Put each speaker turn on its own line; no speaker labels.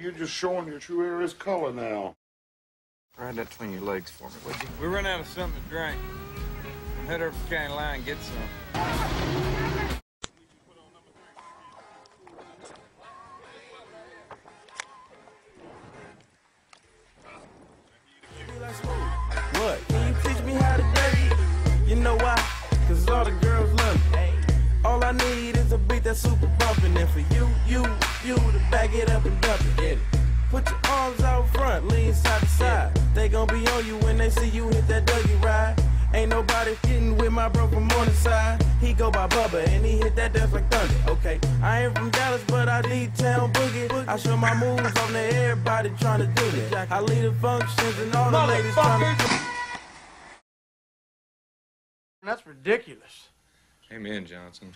You're just showing your true area's color now.
Ride that between your legs for me, would you?
We run out of something to drink. We'll head over to county line and get some.
What? Can you teach me how to dirty? You know why? Cause all the girls love me. All I need is a beat that's super bumpin'. And for you, you, you to back it up and dump it. Get it. Put your arms out front, lean side to side. They gon' be on you when they see you hit that Dougie ride. Ain't nobody getting with my bro from Morningside. He go by Bubba and he hit that dance like thunder. Okay, I ain't from Dallas, but I need town boogie. I show my moves on to everybody trying to do that. I lead the functions and all the ladies trying to.
That's ridiculous.
Amen, Johnson.